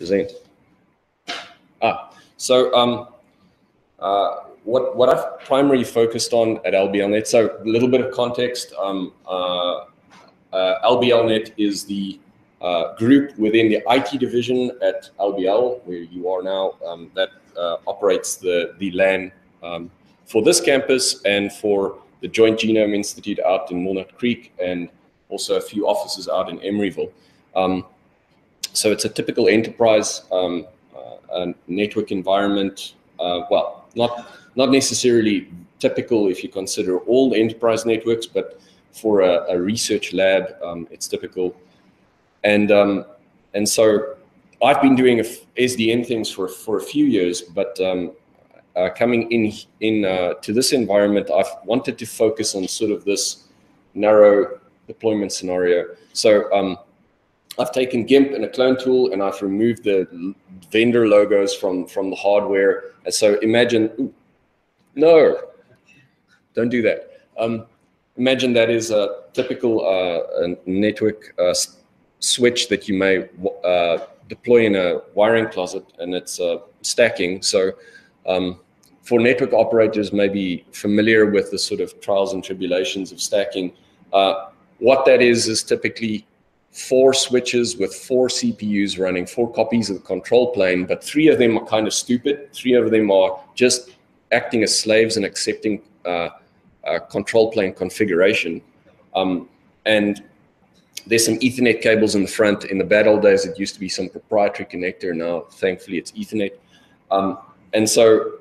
present. Ah, so um, uh, what what I've primarily focused on at LBLNet. So a little bit of context. Um, uh, uh, LBLNet is the uh, group within the IT division at LBL, where you are now, um, that uh, operates the the LAN um, for this campus and for the Joint Genome Institute out in Walnut Creek, and also a few offices out in Emeryville. So it's a typical enterprise um, uh, network environment. Uh, well, not not necessarily typical if you consider all enterprise networks, but for a, a research lab, um, it's typical. And um, and so I've been doing SDN things for for a few years, but um, uh, coming in in uh, to this environment, I've wanted to focus on sort of this narrow deployment scenario. So um, I've taken GIMP and a clone tool, and I've removed the vendor logos from from the hardware. And so imagine, ooh, no, don't do that. Um, imagine that is a typical uh, network uh, switch that you may uh, deploy in a wiring closet, and it's uh, stacking. So um, for network operators may be familiar with the sort of trials and tribulations of stacking. Uh, what that is is typically four switches with four CPUs running four copies of the control plane, but three of them are kind of stupid. Three of them are just acting as slaves and accepting uh, uh, control plane configuration. Um, and there's some Ethernet cables in the front. In the bad old days, it used to be some proprietary connector. Now, thankfully, it's Ethernet. Um, and so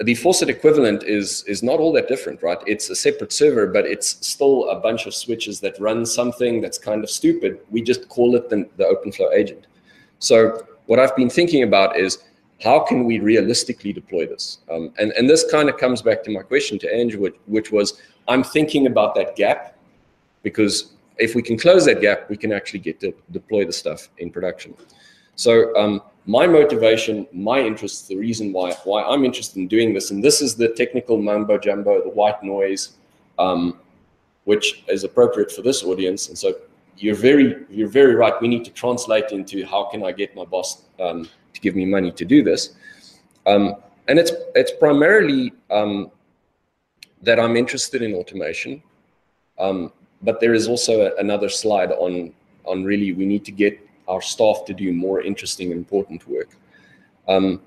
the faucet equivalent is is not all that different, right? It's a separate server, but it's still a bunch of switches that run something that's kind of stupid. We just call it the, the OpenFlow agent. So what I've been thinking about is how can we realistically deploy this? Um, and, and this kind of comes back to my question to Andrew, which, which was, I'm thinking about that gap because if we can close that gap, we can actually get to deploy the stuff in production. So um, my motivation, my interest, the reason why why I'm interested in doing this, and this is the technical mumbo jumbo, the white noise, um, which is appropriate for this audience. And so you're very you're very right. We need to translate into how can I get my boss um, to give me money to do this, um, and it's it's primarily um, that I'm interested in automation, um, but there is also a, another slide on on really we need to get our staff to do more interesting and important work. Um,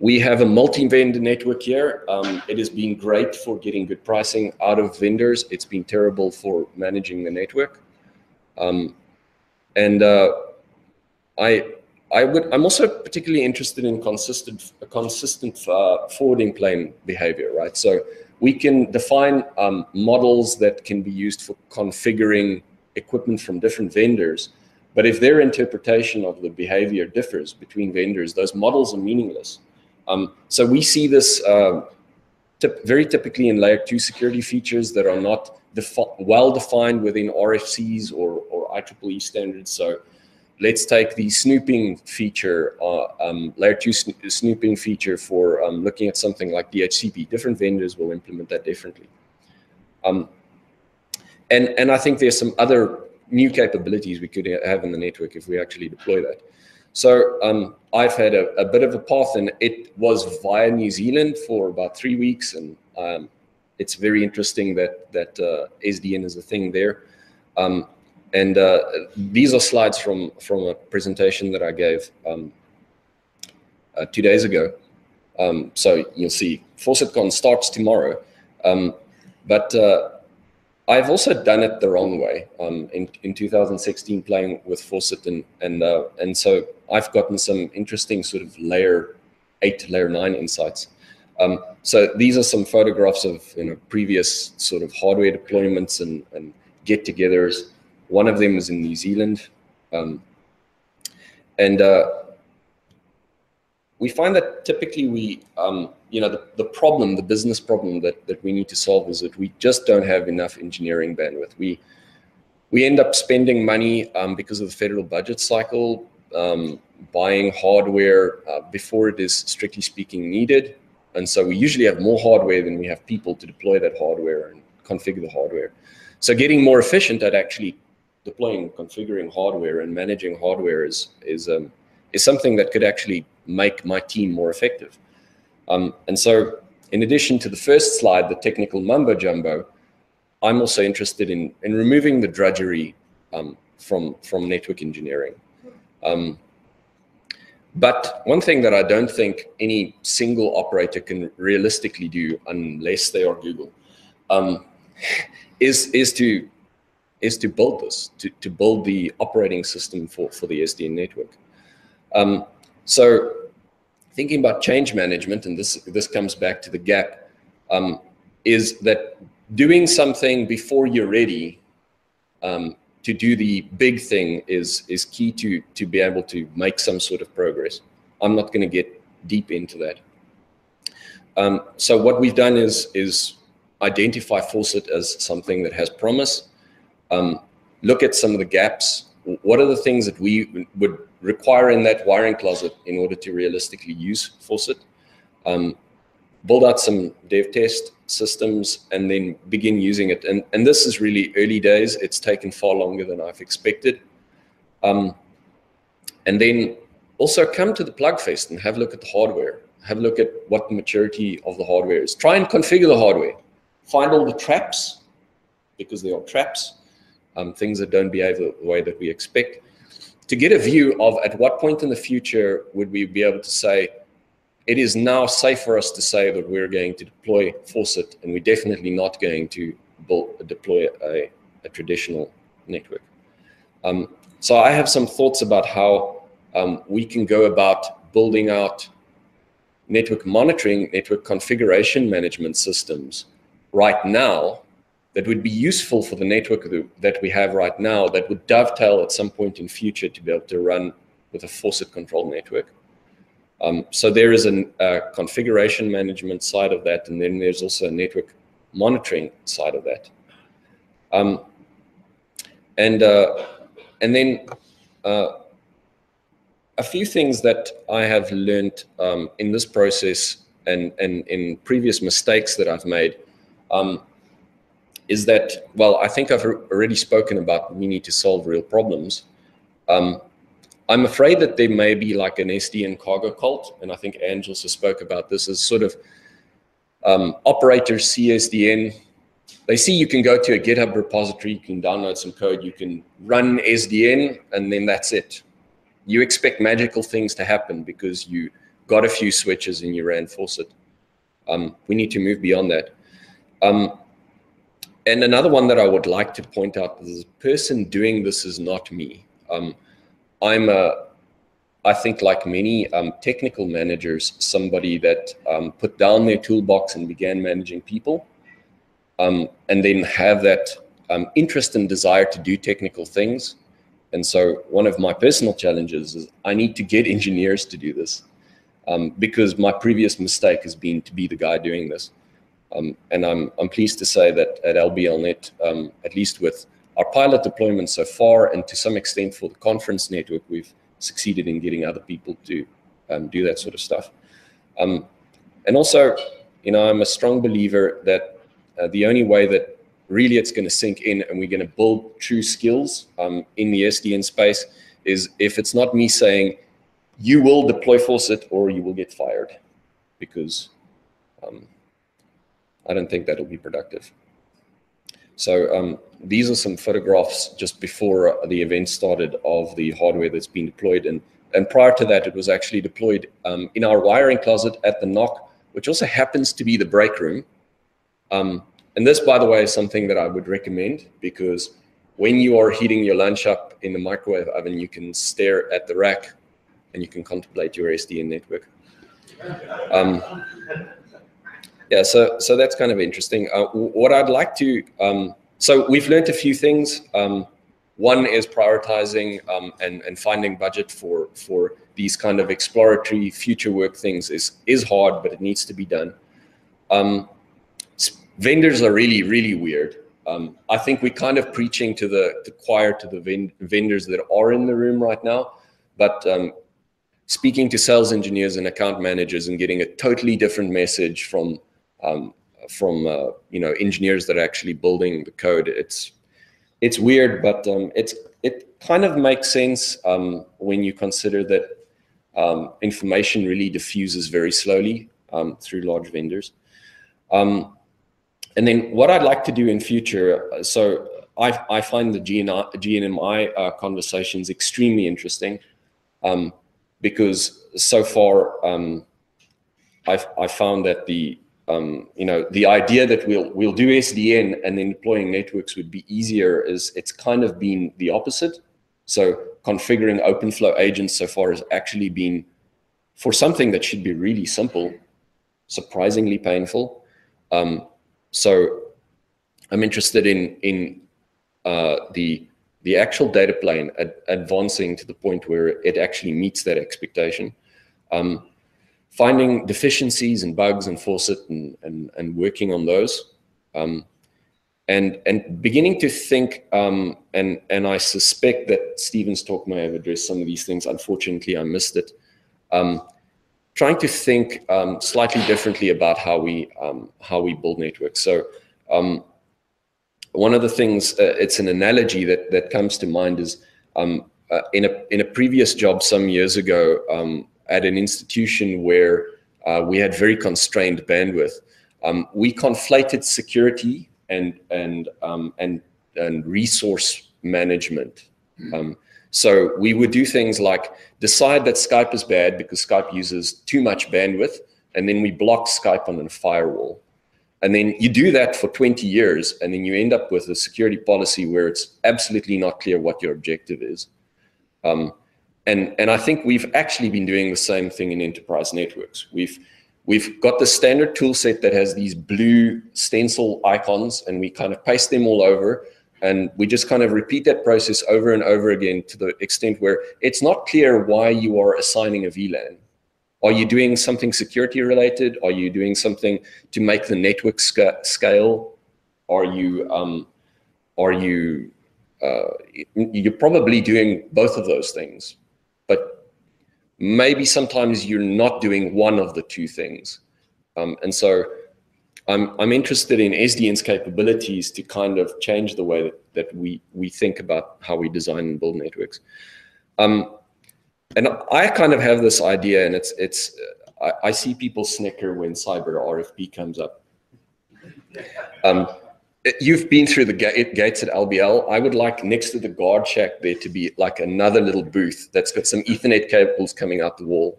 we have a multi-vendor network here. Um, it has been great for getting good pricing out of vendors. It's been terrible for managing the network. Um, and uh, I, I would, I'm also particularly interested in consistent, a consistent uh, forwarding plane behavior, right? So we can define um, models that can be used for configuring equipment from different vendors but if their interpretation of the behavior differs between vendors, those models are meaningless. Um, so we see this uh, tip very typically in layer two security features that are not defi well defined within RFCs or, or IEEE standards. So let's take the snooping feature, uh, um, layer two snooping feature for um, looking at something like DHCP. Different vendors will implement that differently. Um, and, and I think there's some other new capabilities we could have in the network if we actually deploy that. So um, I've had a, a, bit of a path, and it was via New Zealand for about three weeks, and um, it's very interesting that that uh, SDN is a thing there. Um, and uh, these are slides from from a presentation that I gave um, uh, two days ago. Um, so you'll see FaucetCon starts tomorrow, um, but uh, I've also done it the wrong way um, in, in 2016 playing with Faucet and and uh, and so I've gotten some interesting sort of layer eight, layer nine insights. Um, so these are some photographs of you know previous sort of hardware deployments and, and get-togethers. One of them is in New Zealand, um, and uh, we find that typically we um, you know, the, the problem, the business problem that, that we need to solve is that we just don't have enough engineering bandwidth. We, we end up spending money um, because of the federal budget cycle, um, buying hardware uh, before it is strictly speaking needed. And so we usually have more hardware than we have people to deploy that hardware and configure the hardware. So getting more efficient at actually deploying, configuring hardware and managing hardware is, is, um, is something that could actually make my team more effective. Um, and so in addition to the first slide, the technical mumbo jumbo, I'm also interested in, in removing the drudgery um, from, from network engineering. Um, but one thing that I don't think any single operator can realistically do unless they are Google um, is, is, to, is to build this, to, to build the operating system for, for the SDN network. Um, so thinking about change management, and this, this comes back to the gap, um, is that doing something before you're ready um, to do the big thing is is key to to be able to make some sort of progress. I'm not going to get deep into that. Um, so what we've done is is identify Faucet as something that has promise. Um, look at some of the gaps. What are the things that we would require in that wiring closet in order to realistically use Faucet? Um, build out some dev test systems and then begin using it. And, and this is really early days. It's taken far longer than I've expected. Um, and then also come to the plug Plugfest and have a look at the hardware. Have a look at what the maturity of the hardware is. Try and configure the hardware. Find all the traps, because there are traps, um, things that don't behave the way that we expect. To get a view of at what point in the future would we be able to say, it is now safe for us to say that we're going to deploy Faucet and we're definitely not going to build, deploy a, a traditional network. Um, so I have some thoughts about how um, we can go about building out network monitoring, network configuration management systems right now that would be useful for the network that we have right now that would dovetail at some point in future to be able to run with a faucet control network. Um, so there is a uh, configuration management side of that, and then there's also a network monitoring side of that. Um, and uh, and then uh, a few things that I have learned um, in this process and and in previous mistakes that I've made um, is that well, I think I've already spoken about we need to solve real problems. Um, I'm afraid that there may be like an SDN cargo cult, and I think Angel also spoke about this as sort of um, operators CSDN. They see you can go to a GitHub repository, you can download some code, you can run SDN, and then that's it. You expect magical things to happen because you got a few switches and you ran Faucet. Um, we need to move beyond that. Um, and another one that I would like to point out is the person doing this is not me. Um, I'm a, I think like many um, technical managers, somebody that um, put down their toolbox and began managing people, um, and then have that um, interest and desire to do technical things. And so one of my personal challenges is I need to get engineers to do this um, because my previous mistake has been to be the guy doing this. Um, and I'm, I'm pleased to say that at LBLNet, at least with our pilot deployment so far, and to some extent for the conference network, we've succeeded in getting other people to um, do that sort of stuff. Um, and also, you know, I'm a strong believer that uh, the only way that really it's going to sink in and we're going to build true skills um, in the SDN space is if it's not me saying, you will deploy Faucet or you will get fired because um, I don't think that'll be productive. So um, these are some photographs just before the event started of the hardware that's been deployed. And, and prior to that, it was actually deployed um, in our wiring closet at the NOC, which also happens to be the break room. Um, and this, by the way, is something that I would recommend because when you are heating your lunch up in the microwave oven, you can stare at the rack and you can contemplate your SDN network. Yeah, so so that's kind of interesting. Uh, what I'd like to, um, so we've learned a few things. Um, one is prioritizing um, and and finding budget for for these kind of exploratory future work things is is hard, but it needs to be done. Um, vendors are really really weird. Um, I think we're kind of preaching to the, the choir to the vendors that are in the room right now, but um, speaking to sales engineers and account managers and getting a totally different message from um, from uh, you know engineers that are actually building the code. It's it's weird, but um, it's it kind of makes sense um, when you consider that um, information really diffuses very slowly um, through large vendors. Um, and then what I'd like to do in future, uh, so I, I find the GNI, GNMI uh, conversations extremely interesting because so far I've, I found that the um, you know the idea that we'll we'll do SDN and then deploying networks would be easier is it's kind of been the opposite. So configuring OpenFlow agents so far has actually been for something that should be really simple, surprisingly painful. Um, so I'm interested in in uh, the the actual data plane ad advancing to the point where it actually meets that expectation. Um, finding deficiencies and bugs and faucet and, and, and working on those. Um, and, and beginning to think, um, and, and I suspect that Stephen's talk may have addressed some of these things. Unfortunately, I missed it. Um, trying to think um, slightly differently about how we, um, how we build networks. So um, one of the things, uh, it's an analogy that, that comes to mind is uh, in, a, in a previous job some years ago at an institution where uh, we had very constrained bandwidth, um, we conflated security and, and, um, and, and resource management. Mm. so we would do things like decide that Skype is bad because Skype uses too much bandwidth, and then we block Skype on a firewall. And then you do that for 20 years, and then you end up with a security policy where it's absolutely not clear what your objective is. Um, and, and I think we've actually been doing the same thing in enterprise networks. We've, we've got the standard tool set that has these blue stencil icons, and we kind of paste them all over. And we just kind of repeat that process over and over again to the extent where it's not clear why you are assigning a VLAN. Are you doing something security related? Are you doing something to make the network sc scale? Are you um, are you uh, you're probably doing both of those things, but maybe sometimes you're not doing one of the two things. Um, and so I'm I'm interested in SDN's capabilities to kind of change the way that, that we we think about how we design and build networks. Um, and I kind of have this idea, and it's it's I, I see people snicker when cyber RFP comes up. Um, you've been through the gates at LBL. I would like next to the guard shack there to be like another little booth that's got some Ethernet cables coming out the wall,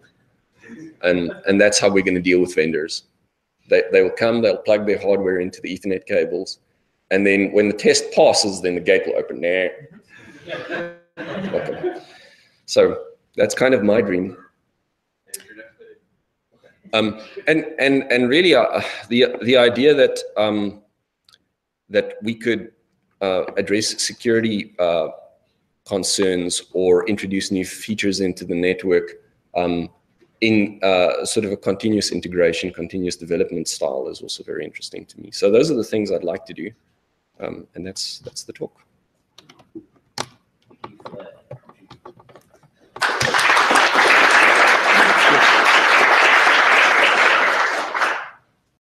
and and that's how we're going to deal with vendors. They they will come, they'll plug their hardware into the Ethernet cables, and then when the test passes, then the gate will open. There. Okay. So that's kind of my dream. Um, and and and really, uh, the the idea that um, that we could uh, address security uh, concerns or introduce new features into the network um, in uh, sort of a continuous integration, continuous development style is also very interesting to me. So those are the things I'd like to do, um, and that's that's the talk.